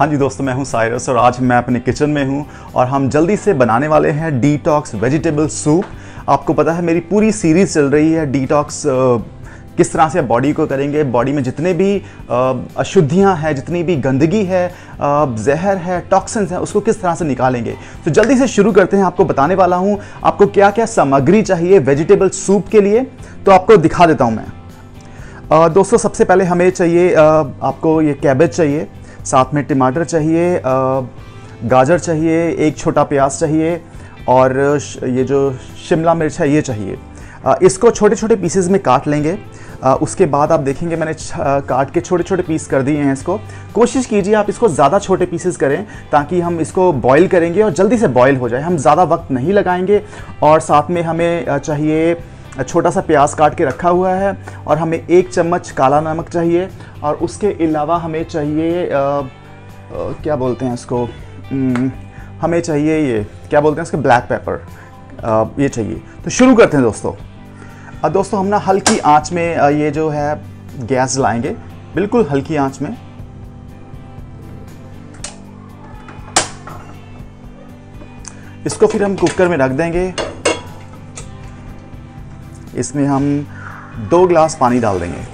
हाँ जी दोस्तों, मैं हूँ साइरस और आज मैं अपने किचन में हूँ और हम जल्दी से बनाने वाले हैं डीटॉक्स वेजिटेबल सूप आपको पता है, मेरी पूरी सीरीज़ चल रही है डीटॉक्स किस तरह से बॉडी को करेंगे। बॉडी में जितने भी अशुद्धियाँ हैं, जितनी भी गंदगी है जहर है टॉक्सिन्स हैं, उसको किस तरह से निकालेंगे। तो जल्दी से शुरू करते हैं, आपको बताने वाला हूँ, आपको क्या क्या सामग्री चाहिए वेजिटेबल सूप के लिए तो आपको दिखा देता हूँ मैं। दोस्तों, सबसे पहले हमें चाहिए आपको ये कैबेज चाहिए। साथ में टमाटर चाहिए गाजर चाहिए, एक छोटा प्याज चाहिए और ये जो शिमला मिर्च है ये चाहिए। इसको छोटे छोटे पीसेस में काट लेंगे। उसके बाद आप देखेंगे मैंने काट के छोटे छोटे पीस कर दिए हैं इसको। कोशिश कीजिए आप इसको ज़्यादा छोटे पीसेस करें ताकि हम इसको बॉईल करेंगे और जल्दी से बॉईल हो जाए। हम ज़्यादा वक्त नहीं लगाएँगे और साथ में हमें चाहिए छोटा सा प्याज काट के रखा हुआ है और हमें एक चम्मच काला नमक चाहिए और उसके अलावा हमें चाहिए आ, आ, क्या बोलते हैं इसको? हमें चाहिए ये क्या बोलते हैं इसके? ब्लैक पेपर आ, ये चाहिए। तो शुरू करते हैं दोस्तों। अब दोस्तों हम ना हल्की आँच में ये जो है गैस जलाएँगे। बिल्कुल हल्की आँच में। इसको फिर हम कुकर में रख देंगे। इसमें हम दो ग्लास पानी डाल देंगे।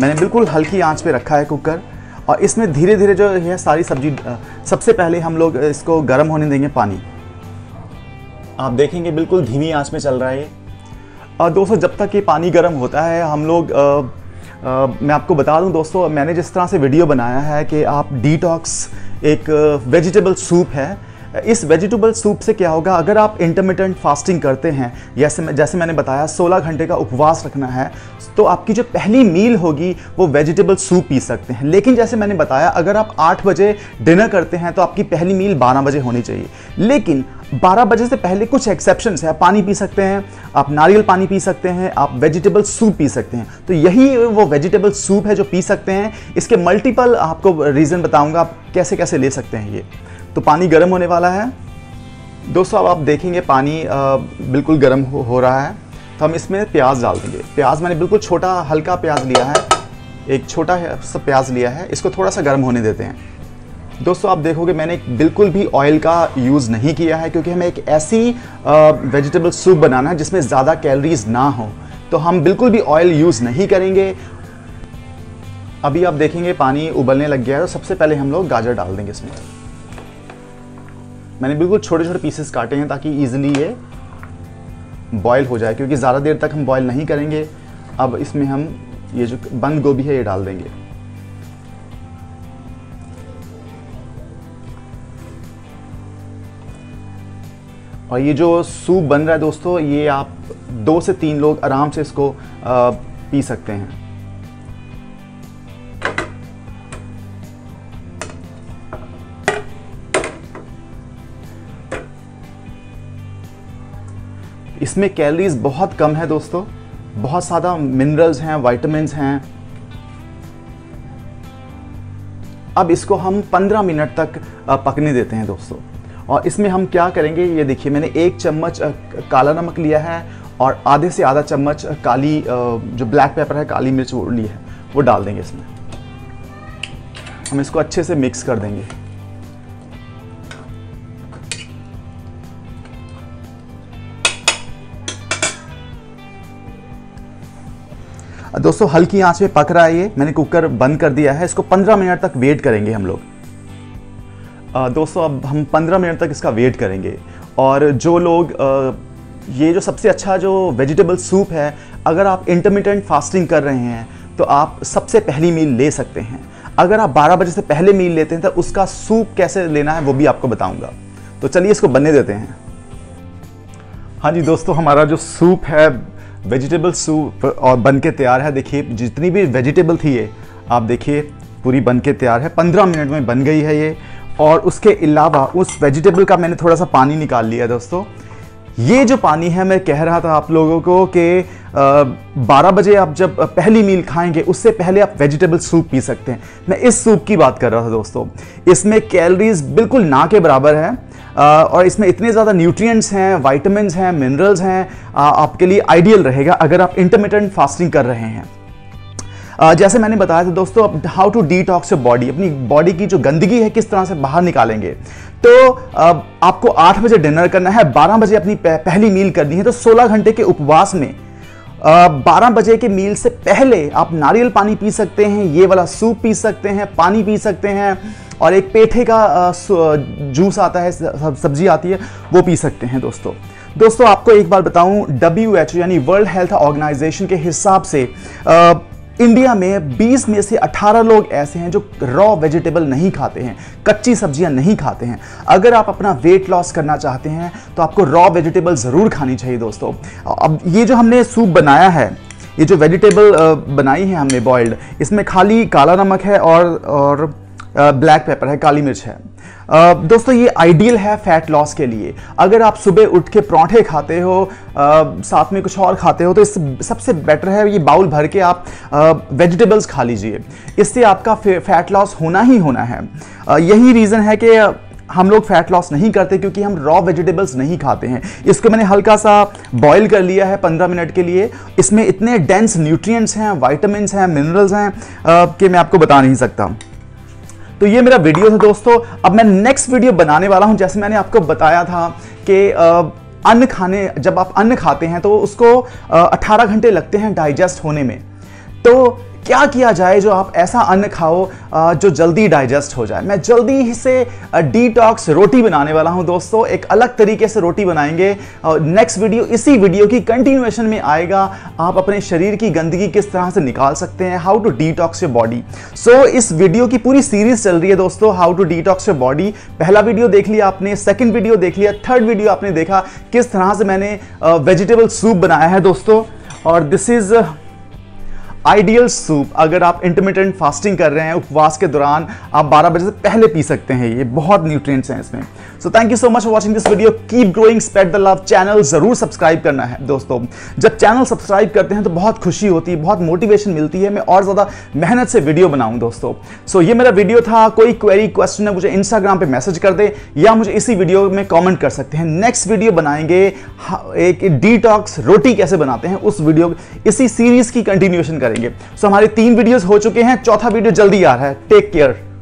मैंने बिल्कुल हल्की आँच पे रखा है कुकर और इसमें धीरे धीरे जो है सारी सब्ज़ी सबसे पहले हम लोग इसको गर्म होने देंगे पानी। आप देखेंगे बिल्कुल धीमी आँच में चल रहा है और दोस्तों जब तक ये पानी गर्म होता है हम लोग आ, आ, मैं आपको बता दूँ दोस्तों मैंने जिस तरह से वीडियो बनाया है कि आप डीटॉक्स एक वेजिटेबल सूप है इस वेजिटेबल सूप से क्या होगा? अगर आप इंटरमीडियंट फास्टिंग करते हैं, जैसे जैसे मैंने बताया 16 घंटे का उपवास रखना है तो आपकी जो पहली मील होगी, वो वेजिटेबल सूप पी सकते हैं। लेकिन जैसे मैंने बताया, अगर आप 8 बजे डिनर करते हैं तो आपकी पहली मील 12 बजे होनी चाहिए। लेकिन 12 बजे से पहले कुछ एक्सेप्शन है। पानी पी सकते हैं, आप नारियल पानी पी सकते हैं, आप वेजिटेबल सूप पी सकते हैं। तो यही वो वेजिटेबल सूप है जो पी सकते हैं। इसके मल्टीपल आपको रीज़न बताऊँगा, आप कैसे कैसे ले सकते हैं ये। तो पानी गर्म होने वाला है। दोस्तों अब आप देखेंगे पानी बिल्कुल गर्म हो, हो रहा है। तो हम इसमें प्याज डाल देंगे। प्याज मैंने बिल्कुल छोटा हल्का प्याज लिया है। एक छोटा सा प्याज लिया है। इसको थोड़ा सा गर्म होने देते हैं। दोस्तों आप देखोगे मैंने बिल्कुल भी ऑयल का यूज़ नहीं किया है क्योंकि हमें एक ऐसी वेजिटेबल सूप बनाना है जिसमें ज़्यादा कैलोरीज ना हो। तो हम बिल्कुल भी ऑयल यूज़ नहीं करेंगे। अभी आप देखेंगे पानी उबलने लग गया है तो सबसे पहले हम लोग गाजर डाल देंगे इसमें। मैंने बिल्कुल छोटे छोटे पीसेस काटे हैं ताकि ईजिली ये बॉयल हो जाए, क्योंकि ज़्यादा देर तक हम बॉयल नहीं करेंगे। अब इसमें हम ये जो बंद गोभी है, ये डाल देंगे। और ये जो सूप बन रहा है दोस्तों, ये आप दो से तीन लोग आराम से इसको पी सकते हैं। इसमें कैलोरीज बहुत कम है दोस्तों। बहुत ज़्यादा मिनरल्स हैं वाइटमिन हैं। अब इसको हम 15 मिनट तक पकने देते हैं दोस्तों। और इसमें हम क्या करेंगे, ये देखिए, मैंने एक चम्मच काला नमक लिया है और आधे से आधा चम्मच काली जो ब्लैक पेपर है, काली मिर्च वो ली है, वो डाल देंगे इसमें। हम इसको अच्छे से मिक्स कर देंगे। दोस्तों, हल्की आँच में पक रहा है ये मैंने कुकर बंद कर दिया है। इसको 15 मिनट तक वेट करेंगे हम लोग। दोस्तों, अब हम 15 मिनट तक इसका वेट करेंगे। और जो लोग ये जो सबसे अच्छा जो वेजिटेबल सूप है, अगर आप इंटरमीडियंट फास्टिंग कर रहे हैं तो आप सबसे पहली मील ले सकते हैं। अगर आप 12 बजे से पहले मील लेते हैं तो उसका सूप कैसे लेना है वो भी आपको बताऊँगा। तो चलिए इसको बनने देते हैं। हाँ जी, दोस्तों, हमारा जो सूप है वेजिटेबल सूप और बन के तैयार है। देखिए, जितनी भी वेजिटेबल थी ये, आप देखिए, पूरी बन के तैयार है। पंद्रह मिनट में बन गई है ये। और उसके अलावा उस वेजिटेबल का मैंने थोड़ा सा पानी निकाल लिया दोस्तों। ये जो पानी है, मैं कह रहा था आप लोगों को कि 12 बजे आप जब पहली मील खाएँगे, उससे पहले आप वेजिटेबल सूप पी सकते हैं। मैं इस सूप की बात कर रहा था दोस्तों। इसमें कैलोरीज बिल्कुल ना के बराबर है। और इसमें इतने ज़्यादा न्यूट्रिएंट्स हैं वाइटामिन हैं मिनरल्स हैं आपके लिए आइडियल रहेगा अगर आप इंटरमीडियंट फास्टिंग कर रहे हैं। जैसे मैंने बताया था दोस्तों how to detox your body अपनी बॉडी की जो गंदगी है किस तरह से बाहर निकालेंगे। तो आपको आठ बजे डिनर करना है 12 बजे अपनी पहली मील करनी है तो 16 घंटे के उपवास में बारह बजे के मील से पहले आप नारियल पानी पी सकते हैं, ये वाला सूप पी सकते हैं, पानी पी सकते हैं और एक पेठे का जूस आता है सब्ज़ी आती है वो पी सकते हैं दोस्तों। दोस्तों आपको एक बार बताऊँ डब्ल्यू यानी वर्ल्ड हेल्थ ऑर्गेनाइजेशन के हिसाब से आ, इंडिया में 20 में से 18 लोग ऐसे हैं जो रॉ वेजिटेबल नहीं खाते हैं कच्ची सब्ज़ियाँ नहीं खाते हैं। अगर आप अपना वेट लॉस करना चाहते हैं तो आपको रॉ वेजिटेबल ज़रूर खानी चाहिए दोस्तों। अब ये जो हमने सूप बनाया है ये जो वेजिटेबल बनाई है हमने बॉइल्ड इसमें खाली काला नमक है और और ब्लैक पेपर है, काली मिर्च है। दोस्तों, ये आइडियल है फैट लॉस के लिए। अगर आप सुबह उठ के पराठे खाते हो साथ में कुछ और खाते हो तो इस सबसे बेटर है ये बाउल भर के आप वेजिटेबल्स खा लीजिए। इससे आपका फैट लॉस होना ही होना है। यही रीज़न है कि हम लोग फैट लॉस नहीं करते क्योंकि हम रॉ वेजिटेबल्स नहीं खाते हैं। इसको मैंने हल्का सा बॉईल कर लिया है पंद्रह मिनट के लिए। इसमें इतने डेंस न्यूट्रिएंट्स हैं वाइटामिन हैं मिनरल्स हैं कि मैं आपको बता नहीं सकता। तो ये मेरा वीडियो था दोस्तों। अब मैं नेक्स्ट वीडियो बनाने वाला हूँ। जैसे मैंने आपको बताया था कि अन्न खाने, जब आप अन्न खाते हैं तो उसको 18 घंटे लगते हैं डाइजेस्ट होने में। तो क्या किया जाए जो आप ऐसा अन्न खाओ जो जल्दी डाइजेस्ट हो जाए? मैं जल्दी ही से डीटॉक्स रोटी बनाने वाला हूँ दोस्तों। एक अलग तरीके से रोटी बनाएँगे। नेक्स्ट वीडियो इसी वीडियो की कंटिन्यूएशन में आएगा। आप अपने शरीर की गंदगी किस तरह से निकाल सकते हैं? How to detox your body so इस वीडियो की पूरी सीरीज़ चल रही है दोस्तों how to detox your body पहला वीडियो देख लिया आपने सेकेंड वीडियो देख लिया थर्ड वीडियो आपने देखा किस तरह से मैंने वेजिटेबल सूप बनाया है दोस्तों। और दिस इज़ आइडियल सूप अगर आप इंटरमीडियंट फास्टिंग कर रहे हैं उपवास के दौरान आप 12 बजे से पहले पी सकते हैं। ये बहुत न्यूट्रिएंट्स हैं इसमें। So thank you so much for watching this video keep growing spread the love channel ज़रूर सब्सक्राइब करना है दोस्तों। जब चैनल सब्सक्राइब करते हैं तो बहुत खुशी होती है बहुत मोटिवेशन मिलती है। मैं और ज़्यादा मेहनत से वीडियो बनाऊँ दोस्तों। सो so, ये मेरा वीडियो था। कोई क्वेरी क्वेश्चन है मुझे इंस्टाग्राम पर मैसेज कर दे या मुझे इसी वीडियो में कॉमेंट कर सकते हैं। नेक्स्ट वीडियो बनाएँगे। एक डिटॉक्स रोटी कैसे बनाते हैं उस वीडियो इसी सीरीज़ की कंटिन्यूएशन करेंगे। सो so, हमारे तीन वीडियोस हो चुके हैं। चौथा वीडियो जल्दी आ रहा है। Take care